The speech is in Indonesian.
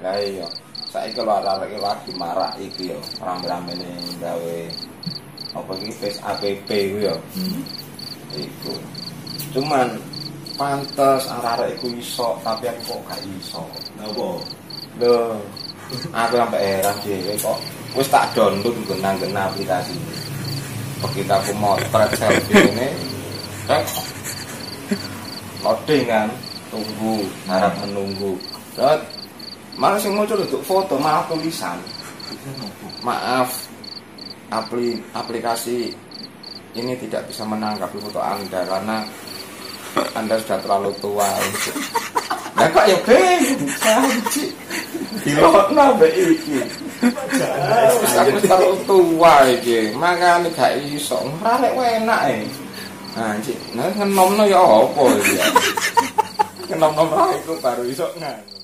wae ya. Saiki kalau arek lagi marak iki ya, rame-rame gawe apa iki face APP ku ya. Hmm. Iku. Cuman pantes arek iku iso, tapi aku kok gak iso. Napa? Lho, aku sampai heran dhewe kok wis tak download genang-genang aplikasi. Begitu aku motret selfie ini, tek loading kan, tunggu, harap menunggu. Dan malah sing muncul untuk foto malah tulisan. Maaf, apli, aplikasi ini tidak bisa menangkap foto Anda karena Anda sudah terlalu tua. Lah kok ya bingung, sanci. Dilokno mbek iki. Aku terlalu tua iki, makane gak iso. Ngarek enak e. Anjir, nah ngenomno ya apa ya. Ngenom-nom iku baru iso nganu.